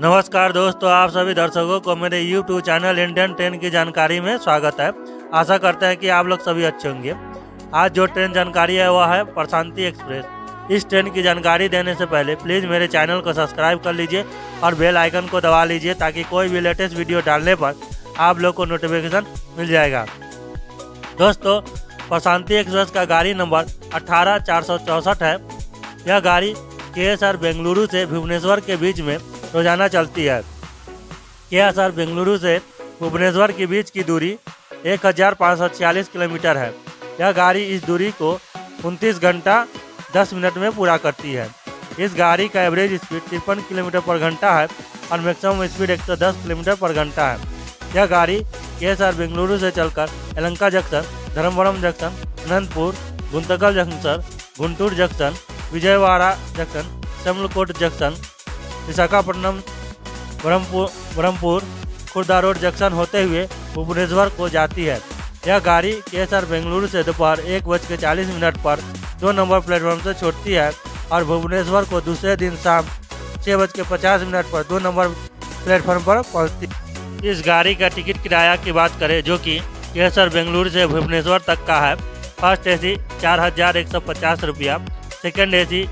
नमस्कार दोस्तों, आप सभी दर्शकों को मेरे YouTube चैनल इंडियन ट्रेन की जानकारी में स्वागत है। आशा करते हैं कि आप लोग सभी अच्छे होंगे। आज जो ट्रेन जानकारी है, वह है प्रशांति एक्सप्रेस इस ट्रेन की जानकारी देने से पहले प्लीज़ मेरे चैनल को सब्सक्राइब कर लीजिए और बेल आइकन को दबा लीजिए ताकि कोई भी लेटेस्ट वीडियो डालने पर आप लोग को नोटिफिकेशन मिल जाएगा। दोस्तों, प्रशांति एक्सप्रेस का गाड़ी नंबर अठारह है। यह गाड़ी के एस बेंगलुरु से भुवनेश्वर के बीच में रोज़ाना चलती है। एस आर बेंगलुरु से भुवनेश्वर के बीच की दूरी एक हज़ार पाँच सौ छियालीस किलोमीटर है। यह गाड़ी इस दूरी को उनतीस घंटा दस मिनट में पूरा करती है। इस गाड़ी का एवरेज स्पीड तिरपन किलोमीटर पर घंटा है और मैक्सिमम स्पीड 110 किलोमीटर पर घंटा है। यह गाड़ी के एस आर बेंगलुरु से चलकर Yelahanka junction, Dharmavaram junction, Anantapur, Guntakal junction, Guntur junction, Vijayawada junction Samalkot junction Visakhapatnam, Brahmapur Brahmapur Khurda road junction होते हुए भुवनेश्वर को जाती है। यह गाड़ी केसर बेंगलुरु से दोपहर एक बज के चालीस मिनट पर दो नंबर प्लेटफॉर्म से छोड़ती है और भुवनेश्वर को दूसरे दिन शाम छः बज के पचास मिनट पर दो नंबर प्लेटफॉर्म पर पहुँचती इस गाड़ी का टिकट किराया की बात करें जो कि केसर बेंगलुरु से भुवनेश्वर तक का है। फ़र्स्ट ए सी चार हज़ार एक सौ पचास रुपया, सेकेंड ए सी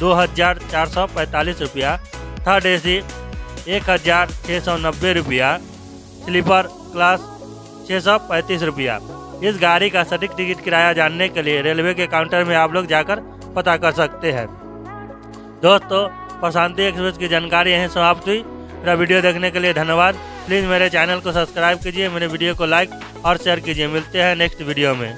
दो हज़ार चार सौ पैंतालीस रुपया थर्ड ए सी एक हज़ार छः सौ नब्बे रुपया, स्लीपर क्लास छः सौ पैंतीस रुपया। इस गाड़ी का सटीक टिकट किराया जानने के लिए रेलवे के काउंटर में आप लोग जाकर पता कर सकते हैं। दोस्तों, प्रशांति एक्सप्रेस की जानकारी यहीं समाप्त हुई। मेरा वीडियो देखने के लिए धन्यवाद। प्लीज़ मेरे चैनल को सब्सक्राइब कीजिए, मेरे वीडियो को लाइक और शेयर कीजिए। मिलते हैं नेक्स्ट वीडियो में।